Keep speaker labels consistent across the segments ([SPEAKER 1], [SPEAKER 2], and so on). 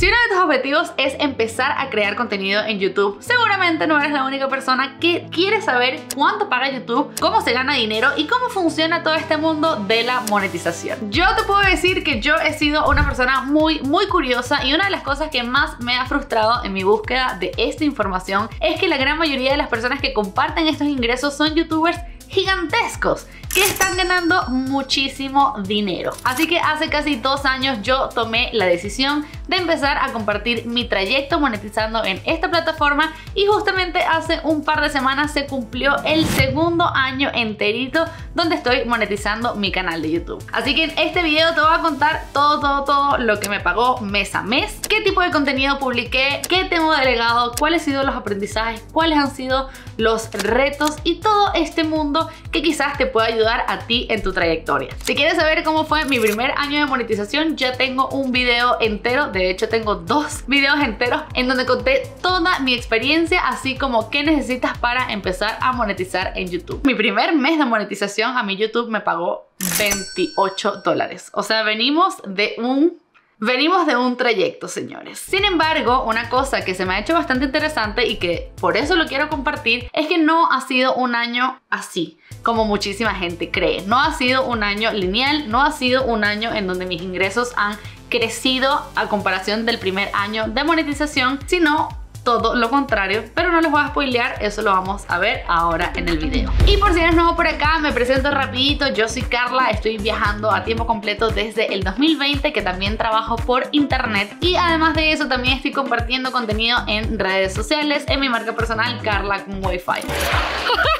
[SPEAKER 1] Si uno de tus objetivos es empezar a crear contenido en YouTube, seguramente no eres la única persona que quiere saber cuánto paga YouTube, cómo se gana dinero y cómo funciona todo este mundo de la monetización. Yo te puedo decir que yo he sido una persona muy, muy curiosa y una de las cosas que más me ha frustrado en mi búsqueda de esta información es que la gran mayoría de las personas que comparten estos ingresos son youtubers gigantescos que están ganando muchísimo dinero. Así que hace casi dos años yo tomé la decisión de empezar a compartir mi trayecto monetizando en esta plataforma y justamente hace un par de semanas se cumplió el segundo año enterito donde estoy monetizando mi canal de YouTube. Así que en este video te voy a contar todo, todo, todo lo que me pagó mes a mes, qué tipo de contenido publiqué, qué tengo delegado, cuáles han sido los aprendizajes, cuáles han sido los retos y todo este mundo que quizás te pueda ayudar a ti en tu trayectoria. Si quieres saber cómo fue mi primer año de monetización, ya tengo un video entero, de hecho tengo dos videos enteros en donde conté toda mi experiencia, así como qué necesitas para empezar a monetizar en YouTube. Mi primer mes de monetización a mi YouTube me pagó 28 dólares. O sea, venimos de un Venimos de un trayecto, señores. Sin embargo, una cosa que se me ha hecho bastante interesante y que por eso lo quiero compartir es que no ha sido un año así como muchísima gente cree. No ha sido un año lineal, no ha sido un año en donde mis ingresos han crecido a comparación del primer año de monetización, sino todo lo contrario, pero no les voy a spoilear, eso lo vamos a ver ahora en el video. Y por si eres nuevo por acá, me presento rapidito, yo soy Carla, estoy viajando a tiempo completo desde el 2020, que también trabajo por internet y además de eso también estoy compartiendo contenido en redes sociales, en mi marca personal, Carla con Wi-Fi.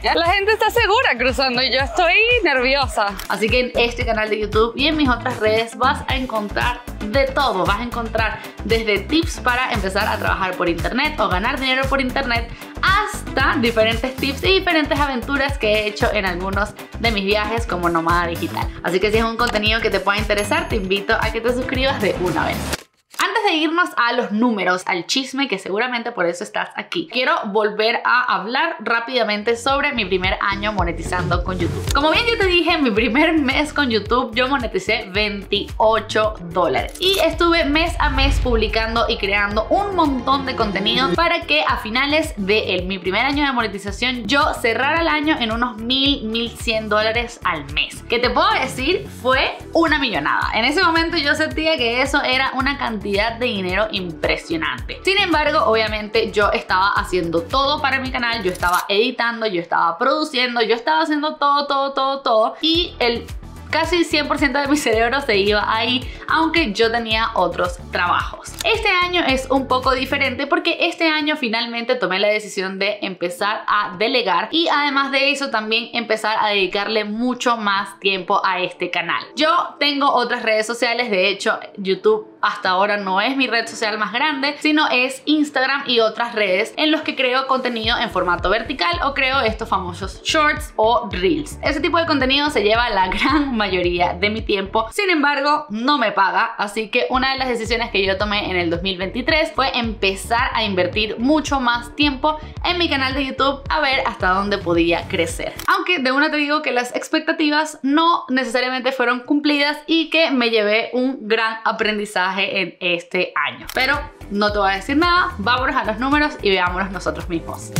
[SPEAKER 2] La gente está segura cruzando y yo estoy nerviosa.
[SPEAKER 1] Así que en este canal de YouTube y en mis otras redes vas a encontrar de todo. Vas a encontrar desde tips para empezar a trabajar por internet o ganar dinero por internet hasta diferentes tips y diferentes aventuras que he hecho en algunos de mis viajes como nómada digital. Así que si es un contenido que te pueda interesar, te invito a que te suscribas de una vez. Antes de irnos a los números, al chisme, que seguramente por eso estás aquí, quiero volver a hablar rápidamente sobre mi primer año monetizando con YouTube. Como bien yo te dije, mi primer mes con YouTube yo moneticé 28 dólares. Y estuve mes a mes publicando y creando un montón de contenido para que a finales de mi primer año de monetización yo cerrara el año en unos 1000, 1100 dólares al mes. Que te puedo decir fue una millonada. En ese momento yo sentía que eso era una cantidad de dinero impresionante. Sin embargo, obviamente yo estaba haciendo todo para mi canal, yo estaba editando, yo estaba produciendo, yo estaba haciendo todo, todo, todo, todo. Y el casi 100% de mi cerebro se iba ahí, aunque yo tenía otros trabajos. Este año es un poco diferente porque este año finalmente tomé la decisión de empezar a delegar y además de eso también empezar a dedicarle mucho más tiempo a este canal. Yo tengo otras redes sociales, de hecho YouTube hasta ahora no es mi red social más grande, sino es Instagram y otras redes en los que creo contenido en formato vertical o creo estos famosos shorts o reels. Ese tipo de contenido se lleva la gran mayoría de mi tiempo. Sin embargo, no me paga, así que una de las decisiones que yo tomé en el 2023 fue empezar a invertir mucho más tiempo en mi canal de YouTube a ver hasta dónde podía crecer. Aunque de una te digo que las expectativas no necesariamente fueron cumplidas y que me llevé un gran aprendizaje en este año. Pero no te voy a decir nada, vámonos a los números y veámonos nosotros mismos.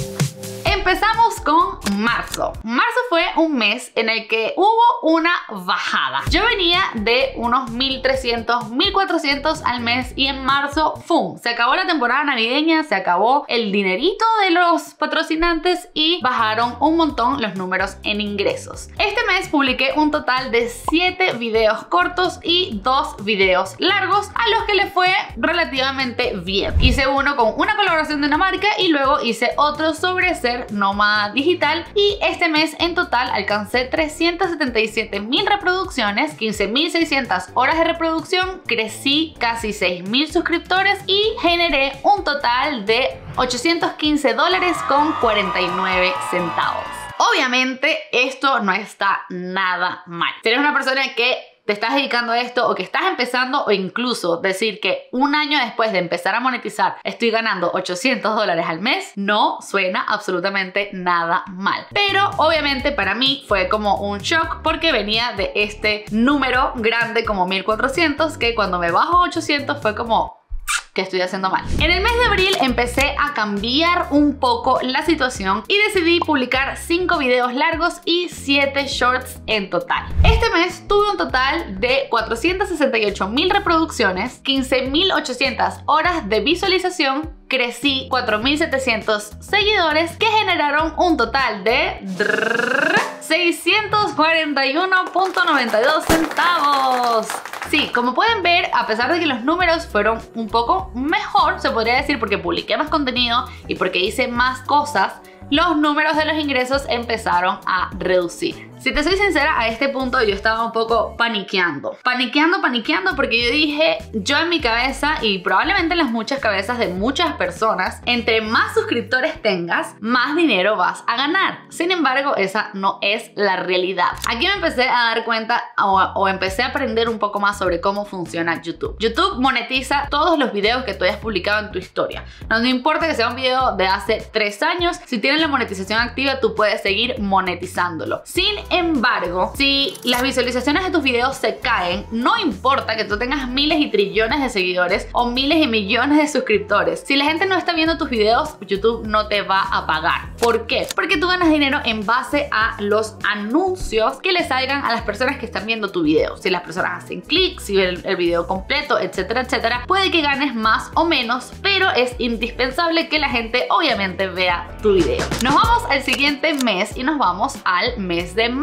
[SPEAKER 1] Empezamos con marzo. Marzo fue un mes en el que hubo una bajada. Yo venía de unos 1300, 1400 al mes y en marzo, ¡fum! Se acabó la temporada navideña, se acabó el dinerito de los patrocinantes y bajaron un montón los números en ingresos. Este mes publiqué un total de 7 videos cortos y 2 videos largos a los que le fue relativamente bien. Hice uno con una colaboración de una marca y luego hice otro sobre ser nómada digital y este mes en total alcancé 377 mil reproducciones, 15.600 horas de reproducción, crecí casi 6.000 suscriptores y generé un total de 815 dólares con 49 centavos. Obviamente esto no está nada mal. Si eres una persona que te estás dedicando a esto o que estás empezando o incluso decir que un año después de empezar a monetizar estoy ganando 800 dólares al mes, no suena absolutamente nada mal. Pero obviamente para mí fue como un shock porque venía de este número grande como 1400 que cuando me bajo a 800 fue como que estoy haciendo mal. En el mes de abril empecé a cambiar un poco la situación y decidí publicar 5 videos largos y 7 shorts en total. Este mes tuve un total de 468 mil reproducciones, 15.800 horas de visualización, crecí 4.700 seguidores que generaron un total de 641.92 centavos. Sí, como pueden ver, a pesar de que los números fueron un poco mejor, se podría decir porque publiqué más contenido y porque hice más cosas, los números de los ingresos empezaron a reducir. Si te soy sincera, a este punto yo estaba un poco paniqueando. Paniqueando, paniqueando porque yo dije, yo en mi cabeza y probablemente en las muchas cabezas de muchas personas, entre más suscriptores tengas, más dinero vas a ganar. Sin embargo, esa no es la realidad. Aquí me empecé a dar cuenta o, empecé a aprender un poco más sobre cómo funciona YouTube. YouTube monetiza todos los videos que tú hayas publicado en tu historia. No, importa que sea un video de hace tres años, si tienes la monetización activa, tú puedes seguir monetizándolo. Sin embargo, si las visualizaciones de tus videos se caen, no importa que tú tengas miles y trillones de seguidores o miles y millones de suscriptores. Si la gente no está viendo tus videos, YouTube no te va a pagar. ¿Por qué? Porque tú ganas dinero en base a los anuncios que le salgan a las personas que están viendo tu video. Si las personas hacen clic, si ven el video completo, etcétera, etcétera, puede que ganes más o menos, pero es indispensable que la gente obviamente vea tu video. Nos vamos al siguiente mes y nos vamos al mes de mayo.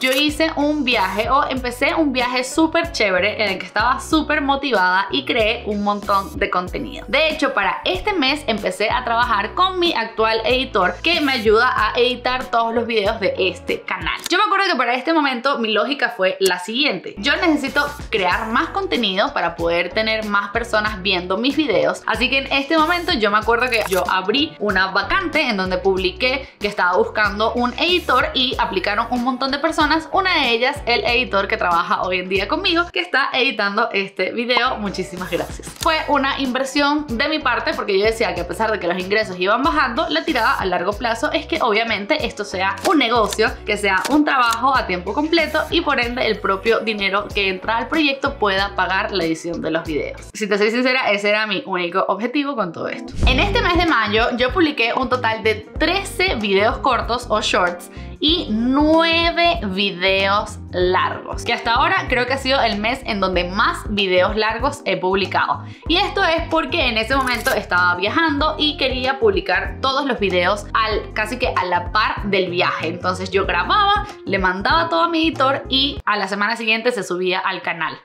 [SPEAKER 1] Yo hice un viaje o empecé un viaje súper chévere en el que estaba súper motivada y creé un montón de contenido. De hecho, para este mes empecé a trabajar con mi actual editor que me ayuda a editar todos los videos de este canal. Yo me acuerdo que para este momento mi lógica fue la siguiente. Yo necesito crear más contenido para poder tener más personas viendo mis videos. Así que en este momento yo me acuerdo que yo abrí una vacante en donde publiqué que estaba buscando un editor y aplicaron un montón de personas, una de ellas el editor que trabaja hoy en día conmigo, que está editando este video. Muchísimas gracias. Fue una inversión de mi parte porque yo decía que a pesar de que los ingresos iban bajando, la tirada a largo plazo es que obviamente esto sea un negocio, que sea un trabajo a tiempo completo y por ende el propio dinero que entra al proyecto pueda pagar la edición de los videos. Si te soy sincera, ese era mi único objetivo con todo esto. En este mes de mayo yo publiqué un total de 13 videos cortos o shorts y 9 videos largos, que hasta ahora creo que ha sido el mes en donde más videos largos he publicado. Y esto es porque en ese momento estaba viajando y quería publicar todos los videos al, casi que a la par del viaje. Entonces yo grababa, le mandaba todo a mi editor y a la semana siguiente se subía al canal.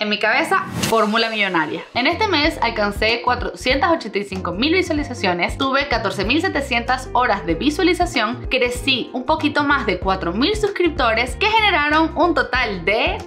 [SPEAKER 1] En mi cabeza, fórmula millonaria. En este mes alcancé 485 mil visualizaciones, tuve 14.700 horas de visualización, crecí un poquito más de 4.000 suscriptores que generaron un total de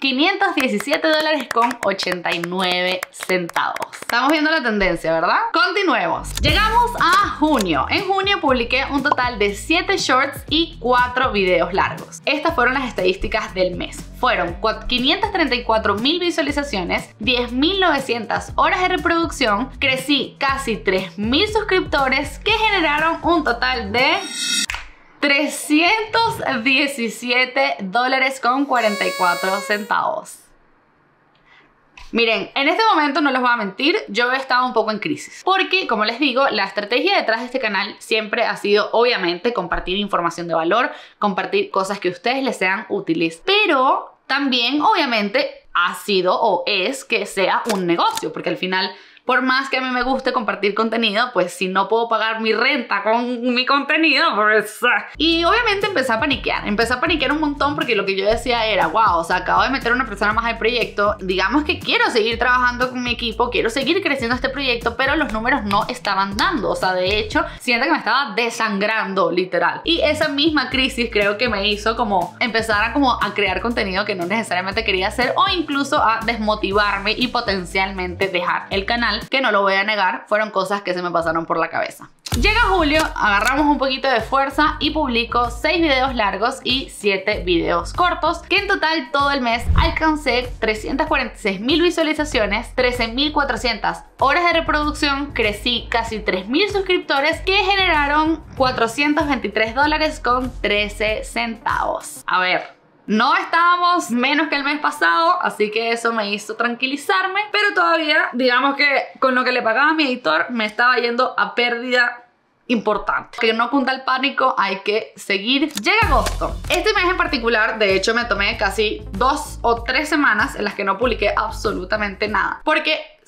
[SPEAKER 1] 517 dólares con 89 centavos. Estamos viendo la tendencia, ¿verdad? Continuemos. Llegamos a junio. En junio publiqué un total de 7 shorts y 4 videos largos. Estas fueron las estadísticas del mes. Fueron 534 mil visualizaciones, 10.900 horas de reproducción, crecí casi 3.000 suscriptores que generaron un total de 317 dólares con 44 centavos. Miren, en este momento no les voy a mentir, yo he estado un poco en crisis. Porque, como les digo, la estrategia detrás de este canal siempre ha sido, obviamente, compartir información de valor, compartir cosas que a ustedes les sean útiles. Pero también, obviamente, ha sido o es que sea un negocio, porque al final por más que a mí me guste compartir contenido, pues si no puedo pagar mi renta con mi contenido, pues... Ah. Y obviamente empecé a paniquear, empecé a paniquear un montón porque lo que yo decía era, wow, o sea, acabo de meter una persona más al proyecto, digamos que quiero seguir trabajando con mi equipo, quiero seguir creciendo este proyecto, pero los números no estaban dando, o sea, de hecho, siento que me estaba desangrando, literal. Y esa misma crisis creo que me hizo como empezar a como a crear contenido que no necesariamente quería hacer o incluso a desmotivarme y potencialmente dejar el canal que no lo voy a negar, fueron cosas que se me pasaron por la cabeza. Llega julio, agarramos un poquito de fuerza y publico 6 videos largos y 7 videos cortos, que en total todo el mes alcancé 346 mil visualizaciones, 13.400 horas de reproducción, crecí casi 3.000 suscriptores que generaron 423 dólares con 13 centavos. A ver, no estábamos menos que el mes pasado, así que eso me hizo tranquilizarme, pero todavía, digamos que con lo que le pagaba a mi editor, me estaba yendo a pérdida importante. Que no cunda el pánico, hay que seguir. Llega agosto. Este mes en particular, de hecho, me tomé casi dos o tres semanas en las que no publiqué absolutamente nada. Porque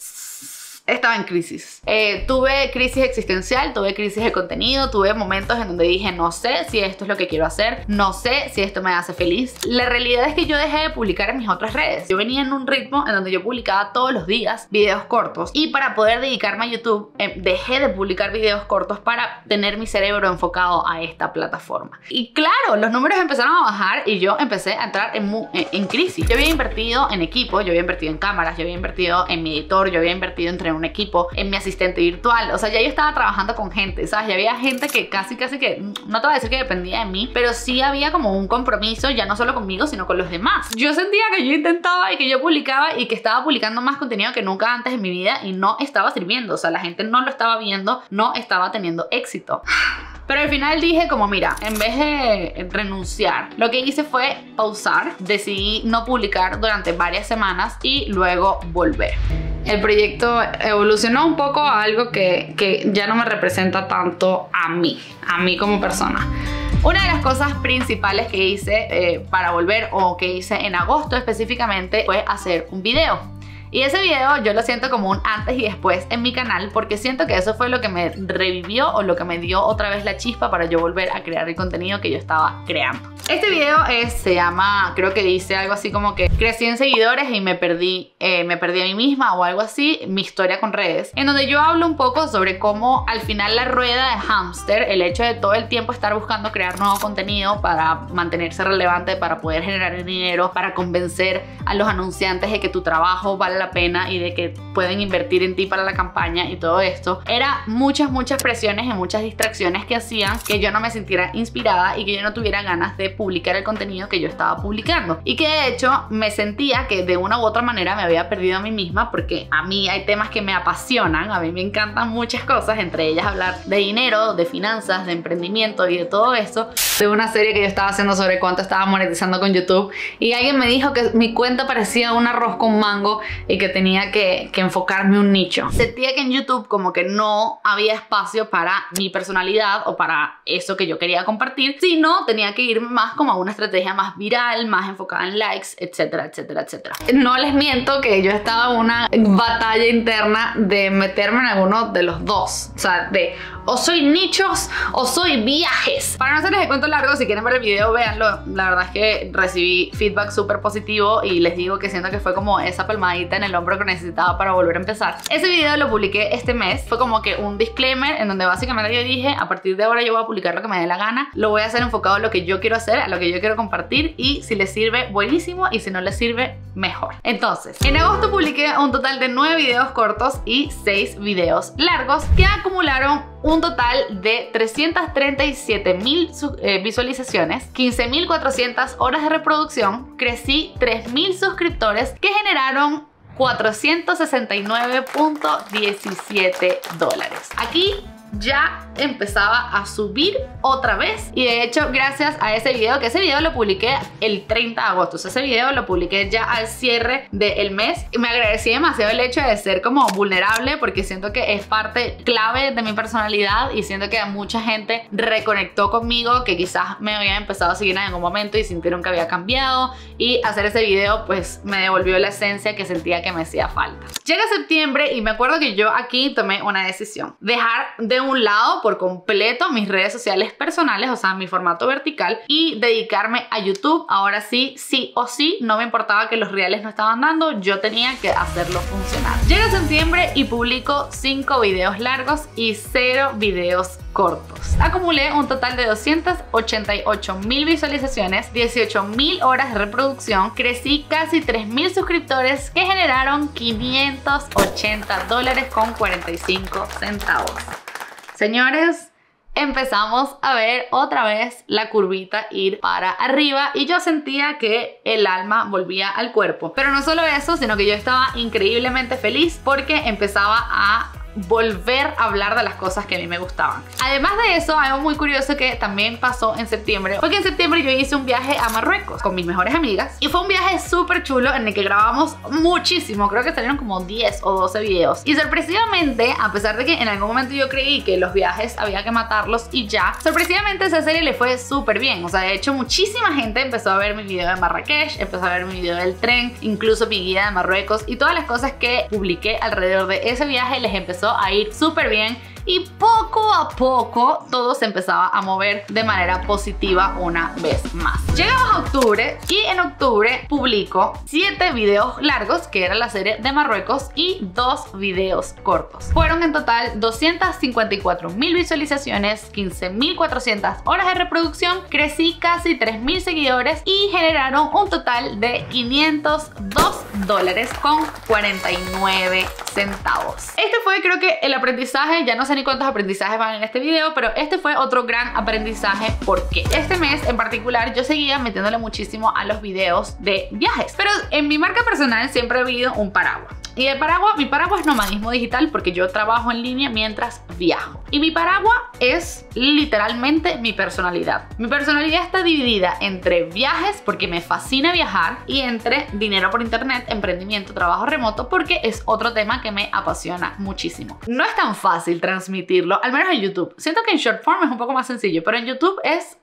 [SPEAKER 1] estaba en crisis. Eh, tuve crisis existencial, tuve crisis de contenido, tuve momentos en donde dije no sé si esto es lo que quiero hacer, no sé si esto me hace feliz. La realidad es que yo dejé de publicar en mis otras redes. Yo venía en un ritmo en donde yo publicaba todos los días videos cortos y para poder dedicarme a YouTube eh, dejé de publicar videos cortos para tener mi cerebro enfocado a esta plataforma. Y claro, los números empezaron a bajar y yo empecé a entrar en, en, en crisis. Yo había invertido en equipo, yo había invertido en cámaras, yo había invertido en mi editor, yo había invertido en un equipo, en mi asistente virtual. O sea, ya yo estaba trabajando con gente, ¿sabes? Ya había gente que casi, casi que, no te voy a decir que dependía de mí, pero sí había como un compromiso, ya no solo conmigo, sino con los demás. Yo sentía que yo intentaba y que yo publicaba y que estaba publicando más contenido que nunca antes en mi vida y no estaba sirviendo. O sea, la gente no lo estaba viendo, no estaba teniendo éxito. Pero al final dije como mira, en vez de renunciar, lo que hice fue pausar, decidí no publicar durante varias semanas y luego volver el proyecto evolucionó un poco a algo que, que, ya no me representa tanto a mí, a mí como persona. Una de las cosas principales que hice eh, para volver o que hice en agosto específicamente fue hacer un video. Y ese video yo lo siento como un antes y después en mi canal porque siento que eso fue lo que me revivió o lo que me dio otra vez la chispa para yo volver a crear el contenido que yo estaba creando. Este video se llama, creo que dice algo así como que crecí en seguidores y me perdí, eh, me perdí a mí misma o algo así, mi historia con redes, en donde yo hablo un poco sobre cómo al final la rueda de hámster, el hecho de todo el tiempo estar buscando crear nuevo contenido para mantenerse relevante, para poder generar dinero, para convencer a los anunciantes de que tu trabajo vale la pena y de que pueden invertir en ti para la campaña y todo esto, era muchas, muchas presiones y muchas distracciones que hacían que yo no me sintiera inspirada y que yo no tuviera ganas de publicar el contenido que yo estaba publicando. Y que de hecho me sentía que de una u otra manera me había perdido a mí misma porque a mí hay temas que me apasionan, a mí me encantan muchas cosas, entre ellas hablar de dinero, de finanzas, de emprendimiento y de todo eso. De una serie que yo estaba haciendo sobre cuánto estaba monetizando con YouTube y alguien me dijo que mi cuenta parecía un arroz con mango y que tenía que, que enfocarme un nicho. Sentía que en YouTube como que no había espacio para mi personalidad o para eso que yo quería compartir, sino tenía que irme más como a una estrategia más viral, más enfocada en likes, etcétera, etcétera, etcétera. No les miento que yo estaba en una batalla interna de meterme en alguno de los dos. O sea, de o soy nichos o soy viajes. Para no hacerles el cuento largo, si quieren ver el video, véanlo. La verdad es que recibí feedback súper positivo y les digo que siento que fue como esa palmadita en el hombro que necesitaba para volver a empezar. Ese video lo publiqué este mes. Fue como que un disclaimer en donde básicamente yo dije, a partir de ahora yo voy a publicar lo que me dé la gana. Lo voy a hacer enfocado en lo que yo quiero hacer, a lo que yo quiero compartir y si les sirve, buenísimo y si no les sirve, mejor. Entonces, en agosto publiqué un total de 9 videos cortos y 6 videos largos que acumularon total de 337 mil eh, visualizaciones, 15.400 horas de reproducción, crecí 3.000 suscriptores que generaron 469.17 dólares. Aquí ya empezaba a subir otra vez. Y de hecho gracias a ese video que ese video lo publiqué el 30 de agosto. Ese video lo publiqué ya al cierre del mes. Y me agradecí demasiado el hecho de ser como vulnerable porque siento que es parte clave de mi personalidad y siento que mucha gente reconectó conmigo que quizás me había empezado a seguir en algún momento y sintieron que había cambiado. Y hacer ese video pues me devolvió la esencia que sentía que me hacía falta. Llega septiembre y me acuerdo que yo aquí tomé una decisión. Dejar de un lado por completo mis redes sociales personales, o sea, mi formato vertical y dedicarme a YouTube. Ahora sí, sí o sí, no me importaba que los reales no estaban dando, yo tenía que hacerlo funcionar. Llega septiembre y publico 5 videos largos y 0 videos cortos. Acumulé un total de 288 mil visualizaciones, 18 mil horas de reproducción, crecí casi 3 mil suscriptores que generaron 580 dólares con 45 centavos. Señores, empezamos a ver otra vez la curvita ir para arriba y yo sentía que el alma volvía al cuerpo. Pero no solo eso, sino que yo estaba increíblemente feliz porque empezaba a volver a hablar de las cosas que a mí me gustaban. Además de eso, algo muy curioso que también pasó en septiembre, porque en septiembre yo hice un viaje a Marruecos con mis mejores amigas y fue un viaje súper chulo en el que grabamos muchísimo, creo que salieron como 10 o 12 videos y sorpresivamente, a pesar de que en algún momento yo creí que los viajes había que matarlos y ya, sorpresivamente esa serie le fue súper bien, o sea, de hecho muchísima gente empezó a ver mi video de Marrakech, empezó a ver mi video del tren, incluso mi guía de Marruecos y todas las cosas que publiqué alrededor de ese viaje les empezó a ir súper bien y poco a poco todo se empezaba a mover de manera positiva una vez más. Llegamos a octubre y en octubre publico 7 videos largos que era la serie de Marruecos y 2 videos cortos. Fueron en total 254 mil visualizaciones, 15.400 horas de reproducción, crecí casi 3.000 seguidores y generaron un total de 502 dólares con 49 centavos. Este fue creo que el aprendizaje, ya no ni cuántos aprendizajes van en este video, pero este fue otro gran aprendizaje porque este mes en particular yo seguía metiéndole muchísimo a los videos de viajes. Pero en mi marca personal siempre ha habido un paraguas. Y el paraguas, mi paraguas es nomadismo digital porque yo trabajo en línea mientras viajo. Y mi paraguas es literalmente mi personalidad. Mi personalidad está dividida entre viajes porque me fascina viajar y entre dinero por internet, emprendimiento, trabajo remoto porque es otro tema que me apasiona muchísimo. No es tan fácil transmitirlo, al menos en YouTube. Siento que en short form es un poco más sencillo, pero en YouTube es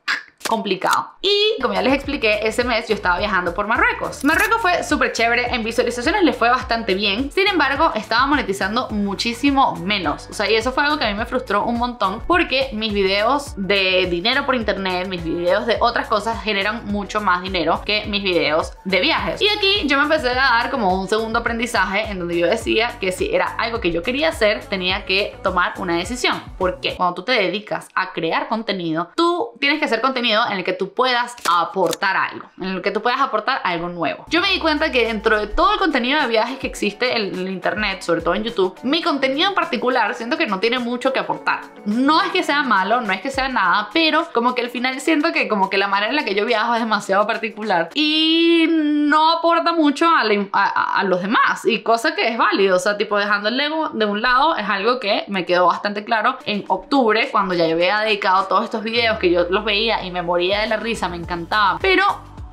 [SPEAKER 1] complicado. Y como ya les expliqué, ese mes yo estaba viajando por Marruecos. Marruecos fue súper chévere, en visualizaciones le fue bastante bien, sin embargo estaba monetizando muchísimo menos. O sea, y eso fue algo que a mí me frustró un montón porque mis videos de dinero por internet, mis videos de otras cosas generan mucho más dinero que mis videos de viajes. Y aquí yo me empecé a dar como un segundo aprendizaje en donde yo decía que si era algo que yo quería hacer, tenía que tomar una decisión. Porque cuando tú te dedicas a crear contenido, tú tienes que hacer contenido en el que tú puedas aportar algo, en el que tú puedas aportar algo nuevo. Yo me di cuenta que dentro de todo el contenido de viajes que existe en el internet, sobre todo en YouTube, mi contenido en particular siento que no tiene mucho que aportar. No es que sea malo, no es que sea nada, pero como que al final siento que como que la manera en la que yo viajo es demasiado particular y no aporta mucho a, a, a los demás y cosa que es válido, o sea, tipo dejando el Lego de un lado es algo que me quedó bastante claro en octubre cuando ya yo había dedicado todos estos videos que yo los veía y me moría de la risa, me encantaba. Pero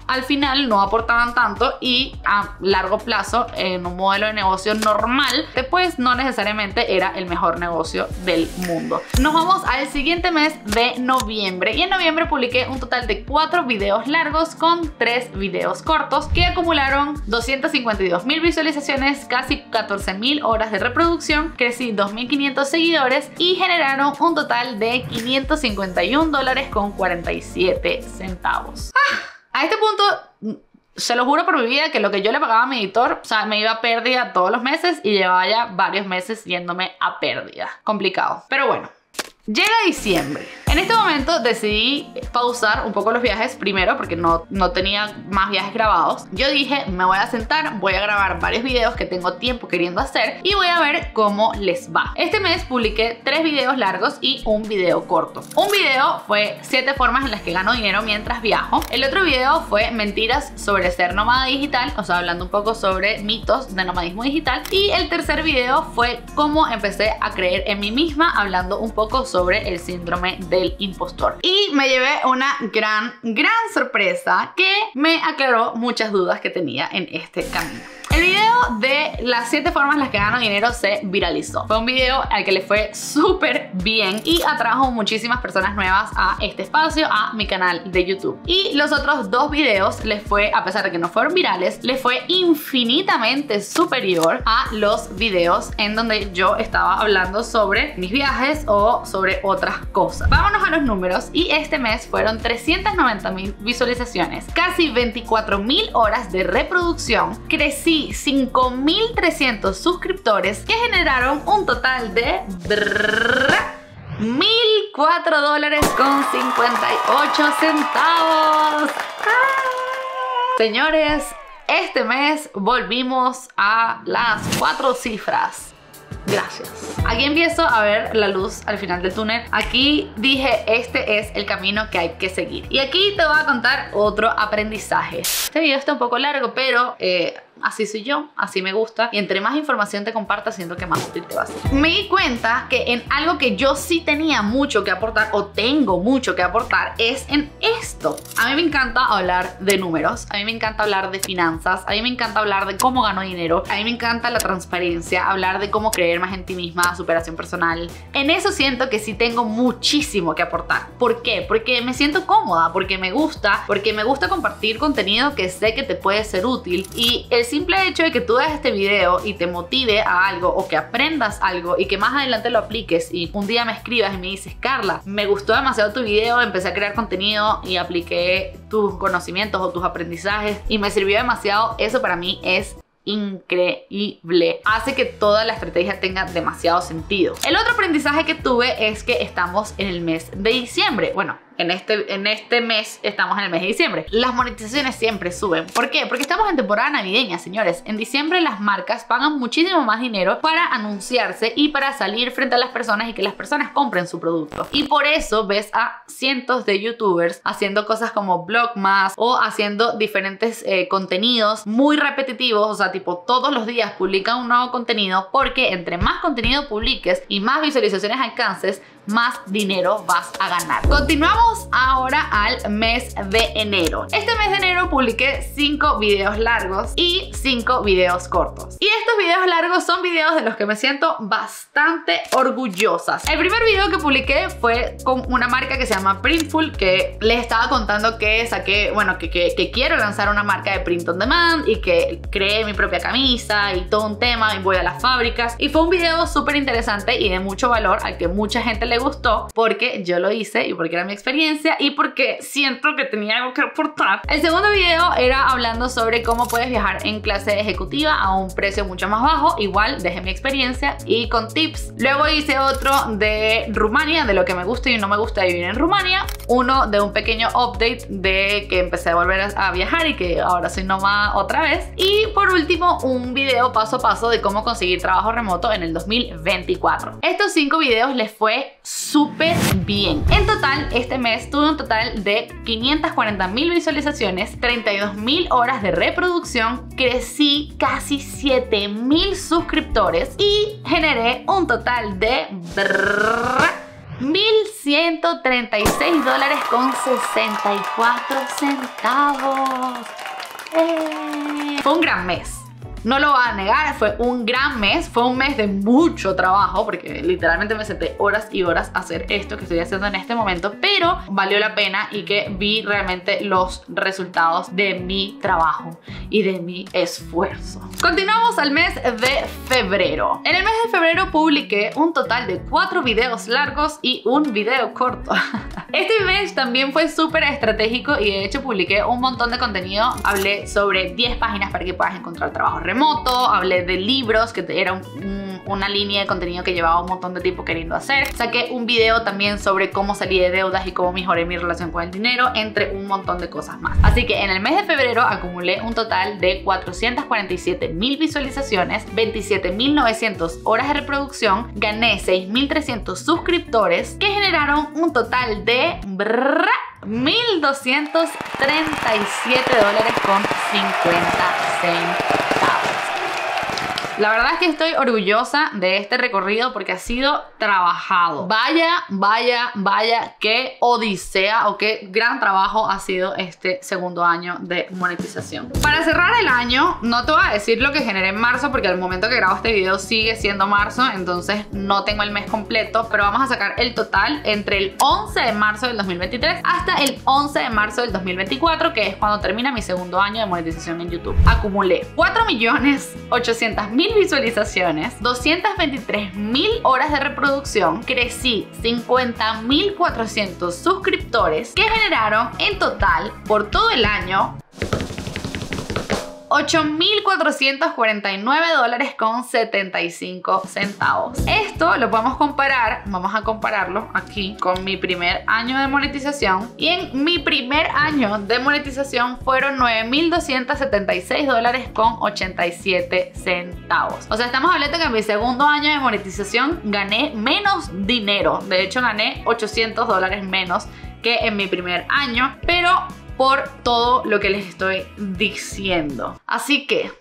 [SPEAKER 1] al final no aportaban tanto y a largo plazo en un modelo de negocio normal después no necesariamente era el mejor negocio del mundo. Nos vamos al siguiente mes de noviembre y en noviembre publiqué un total de 4 videos largos con 3 videos cortos que acumularon 252 mil visualizaciones, casi 14 mil horas de reproducción, crecí 2.500 seguidores y generaron un total de 551 dólares con 47 centavos. ¡Ah! A este punto, se lo juro por mi vida que lo que yo le pagaba a mi editor, o sea, me iba a pérdida todos los meses y llevaba ya varios meses yéndome a pérdida. Complicado. Pero bueno, llega diciembre. En este momento decidí pausar un poco los viajes primero porque no, no tenía más viajes grabados. Yo dije, me voy a sentar, voy a grabar varios videos que tengo tiempo queriendo hacer y voy a ver cómo les va. Este mes publiqué tres videos largos y un video corto. Un video fue siete formas en las que gano dinero mientras viajo. El otro video fue mentiras sobre ser nómada digital, o sea, hablando un poco sobre mitos de nomadismo digital. Y el tercer video fue cómo empecé a creer en mí misma, hablando un poco sobre el síndrome del impostor. Y me llevé una gran, gran sorpresa que me aclaró muchas dudas que tenía en este camino. El video de las 7 formas en las que gano dinero se viralizó. Fue un video al que le fue súper bien y atrajo muchísimas personas nuevas a este espacio, a mi canal de YouTube. Y los otros dos videos les fue, a pesar de que no fueron virales, les fue infinitamente superior a los videos en donde yo estaba hablando sobre mis viajes o sobre otras cosas. Vámonos a los números y este mes fueron 390 mil visualizaciones, casi 24 mil horas de reproducción, crecí 5.300 suscriptores que generaron un total de 1.004 dólares con 58 centavos. Ah. Señores, este mes volvimos a las cuatro cifras. Gracias. Aquí empiezo a ver la luz al final del túnel. Aquí dije, este es el camino que hay que seguir. Y aquí te voy a contar otro aprendizaje. Este video está un poco largo, pero eh, así soy yo, así me gusta y entre más información te comparta siento que más útil te va a ser. Me di cuenta que en algo que yo sí tenía mucho que aportar o tengo mucho que aportar es en esto. A mí me encanta hablar de números, a mí me encanta hablar de finanzas, a mí me encanta hablar de cómo gano dinero, a mí me encanta la transparencia, hablar de cómo creer más en ti misma, superación personal. En eso siento que sí tengo muchísimo que aportar. ¿Por qué? Porque me siento cómoda, porque me gusta, porque me gusta compartir contenido que sé que te puede ser útil y el simple hecho de que tú veas este video y te motive a algo o que aprendas algo y que más adelante lo apliques y un día me escribas y me dices, Carla, me gustó demasiado tu video, empecé a crear contenido y apliqué tus conocimientos o tus aprendizajes y me sirvió demasiado, eso para mí es increíble. Hace que toda la estrategia tenga demasiado sentido. El otro aprendizaje que tuve es que estamos en el mes de diciembre. Bueno, en este, en este mes estamos en el mes de diciembre. Las monetizaciones siempre suben. ¿Por qué? Porque estamos en temporada navideña, señores. En diciembre las marcas pagan muchísimo más dinero para anunciarse y para salir frente a las personas y que las personas compren su producto. Y por eso ves a cientos de youtubers haciendo cosas como Blogmas o haciendo diferentes eh, contenidos muy repetitivos, o sea, tipo todos los días publican un nuevo contenido porque entre más contenido publiques y más visualizaciones alcances, más dinero vas a ganar. Continuamos ahora al mes de enero. Este mes de enero publiqué 5 videos largos y 5 videos cortos. Y estos videos largos son videos de los que me siento bastante orgullosas. El primer video que publiqué fue con una marca que se llama Printful que les estaba contando que saqué, bueno, que, que, que quiero lanzar una marca de print on demand y que creé mi propia camisa y todo un tema y voy a las fábricas. Y fue un video súper interesante y de mucho valor al que mucha gente le gustó porque yo lo hice y porque era mi experiencia y porque siento que tenía algo que aportar. El segundo video era hablando sobre cómo puedes viajar en clase ejecutiva a un precio mucho más bajo. Igual dejé mi experiencia y con tips. Luego hice otro de Rumania, de lo que me gusta y no me gusta vivir en Rumania. Uno de un pequeño update de que empecé a volver a viajar y que ahora soy nómada otra vez. Y por último, un video paso a paso de cómo conseguir trabajo remoto en el 2024. Estos cinco videos les fue súper bien. En total, este mes tuve un total de 540 mil visualizaciones, 32 mil horas de reproducción, crecí casi 7 mil suscriptores y generé un total de... 1136 dólares con 64 centavos. Eh, fue un gran mes. No lo voy a negar, fue un gran mes, fue un mes de mucho trabajo porque literalmente me senté horas y horas a hacer esto que estoy haciendo en este momento, pero valió la pena y que vi realmente los resultados de mi trabajo y de mi esfuerzo. Continuamos al mes de febrero. En el mes de febrero publiqué un total de cuatro videos largos y un video corto. Este mes también fue súper estratégico y de hecho publiqué un montón de contenido. Hablé sobre 10 páginas para que puedas encontrar trabajo remoto moto, hablé de libros, que era una línea de contenido que llevaba un montón de tiempo queriendo hacer. Saqué un video también sobre cómo salí de deudas y cómo mejoré mi relación con el dinero, entre un montón de cosas más. Así que en el mes de febrero acumulé un total de 447 mil visualizaciones, 27.900 horas de reproducción, gané 6.300 suscriptores que generaron un total de... 1.237 dólares con 50 centavos. La verdad es que estoy orgullosa de este recorrido porque ha sido trabajado. Vaya, vaya, vaya, qué odisea o qué gran trabajo ha sido este segundo año de monetización. Para cerrar el año, no te voy a decir lo que generé en marzo porque al momento que grabo este video sigue siendo marzo, entonces no tengo el mes completo, pero vamos a sacar el total entre el 11 de marzo del 2023 hasta el 11 de marzo del 2024, que es cuando termina mi segundo año de monetización en YouTube. Acumulé 4 millones 800 visualizaciones, 223 mil horas de reproducción, crecí 50 mil 400 suscriptores que generaron en total por todo el año 8.449 dólares con 75 centavos. Esto lo podemos comparar, vamos a compararlo aquí con mi primer año de monetización y en mi primer año de monetización fueron 9.276 dólares con 87 centavos. O sea, estamos hablando que en mi segundo año de monetización gané menos dinero. De hecho, gané 800 dólares menos que en mi primer año, pero por todo lo que les estoy diciendo. Así que,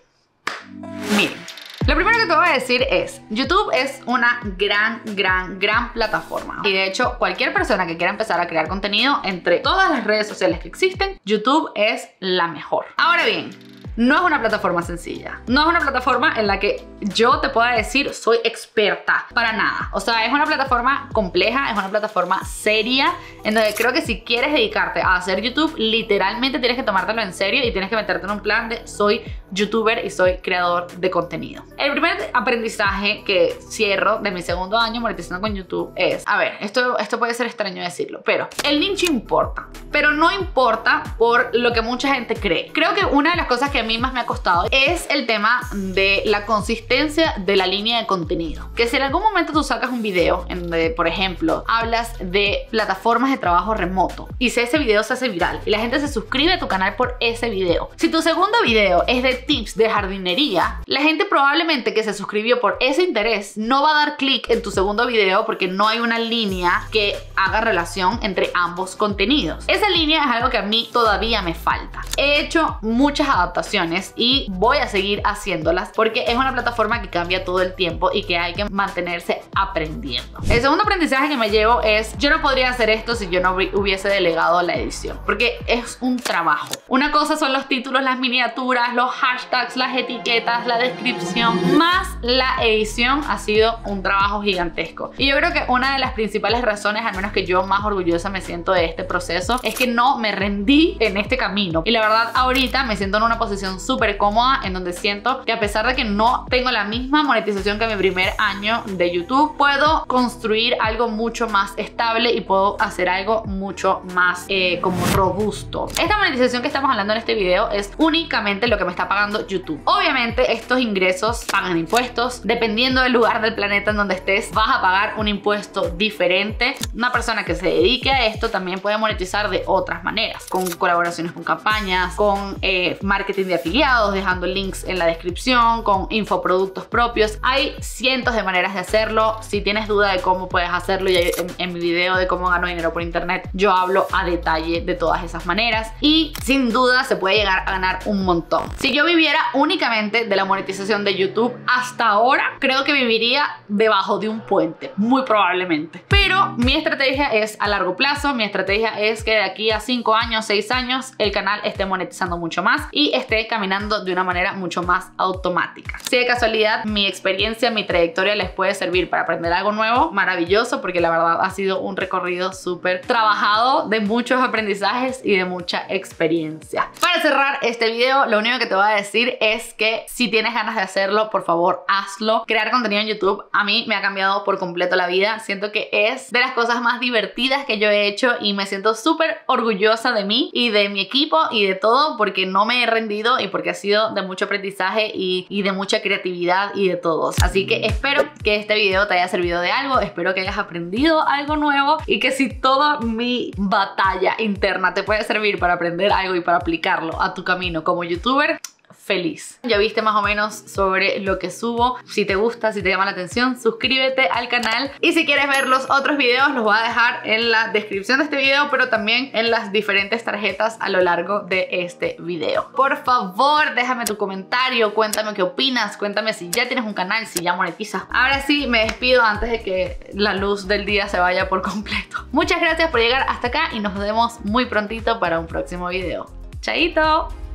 [SPEAKER 1] miren. Lo primero que te voy a decir es, YouTube es una gran, gran, gran plataforma. Y de hecho, cualquier persona que quiera empezar a crear contenido entre todas las redes sociales que existen, YouTube es la mejor. Ahora bien, no es una plataforma sencilla. No es una plataforma en la que yo te pueda decir soy experta. Para nada. O sea, es una plataforma compleja, es una plataforma seria, en donde creo que si quieres dedicarte a hacer YouTube, literalmente tienes que tomártelo en serio y tienes que meterte en un plan de soy youtuber y soy creador de contenido. El primer aprendizaje que cierro de mi segundo año monetizando con YouTube es, a ver, esto, esto puede ser extraño decirlo, pero el nicho importa, pero no importa por lo que mucha gente cree. Creo que una de las cosas que mí más me ha costado es el tema de la consistencia de la línea de contenido. Que si en algún momento tú sacas un video en donde, por ejemplo, hablas de plataformas de trabajo remoto y si ese video se hace viral y la gente se suscribe a tu canal por ese video. Si tu segundo video es de tips de jardinería, la gente probablemente que se suscribió por ese interés no va a dar clic en tu segundo video porque no hay una línea que haga relación entre ambos contenidos. Esa línea es algo que a mí todavía me falta. He hecho muchas adaptaciones y voy a seguir haciéndolas porque es una plataforma que cambia todo el tiempo y que hay que mantenerse aprendiendo. El segundo aprendizaje que me llevo es yo no podría hacer esto si yo no hubiese delegado la edición porque es un trabajo. Una cosa son los títulos, las miniaturas, los hashtags, las etiquetas, la descripción, más la edición ha sido un trabajo gigantesco. Y yo creo que una de las principales razones, al menos que yo más orgullosa me siento de este proceso, es que no me rendí en este camino. Y la verdad, ahorita me siento en una posición súper cómoda en donde siento que a pesar de que no tengo la misma monetización que mi primer año de YouTube, puedo construir algo mucho más estable y puedo hacer algo mucho más eh, como robusto. Esta monetización que estamos hablando en este video es únicamente lo que me está pagando YouTube. Obviamente estos ingresos pagan impuestos. Dependiendo del lugar del planeta en donde estés, vas a pagar un impuesto diferente. Una persona que se dedique a esto también puede monetizar de otras maneras, con colaboraciones con campañas, con eh, marketing de afiliados, dejando links en la descripción, con infoproductos propios. Hay cientos de maneras de hacerlo. Si tienes duda de cómo puedes hacerlo, ya en, en mi video de cómo gano dinero por internet, yo hablo a detalle de todas esas maneras y sin duda se puede llegar a ganar un montón. Si yo viviera únicamente de la monetización de YouTube hasta ahora, creo que viviría debajo de un puente, muy probablemente. Pero mi estrategia es a largo plazo, mi estrategia es que de aquí a 5 años, 6 años, el canal esté monetizando mucho más y esté caminando de una manera mucho más automática. Si de casualidad mi experiencia, mi trayectoria les puede servir para aprender algo nuevo, maravilloso, porque la verdad ha sido un recorrido súper trabajado de muchos aprendizajes y de mucha experiencia. Para cerrar este video, lo único que te voy a decir es que si tienes ganas de hacerlo, por favor, hazlo. Crear contenido en YouTube a mí me ha cambiado por completo la vida. Siento que es de las cosas más divertidas que yo he hecho y me siento súper orgullosa de mí y de mi equipo y de todo porque no me he rendido y porque ha sido de mucho aprendizaje y, y de mucha creatividad y de todos. Así que espero que este video te haya servido de algo, espero que hayas aprendido algo nuevo y que si toda mi batalla interna te puede servir para aprender algo y para aplicarlo a tu camino como youtuber, feliz. Ya viste más o menos sobre lo que subo. Si te gusta, si te llama la atención, suscríbete al canal. Y si quieres ver los otros videos, los voy a dejar en la descripción de este video, pero también en las diferentes tarjetas a lo largo de este video. Por favor, déjame tu comentario, cuéntame qué opinas, cuéntame si ya tienes un canal, si ya monetizas. Ahora sí, me despido antes de que la luz del día se vaya por completo. Muchas gracias por llegar hasta acá y nos vemos muy prontito para un próximo video. ¡Chaito!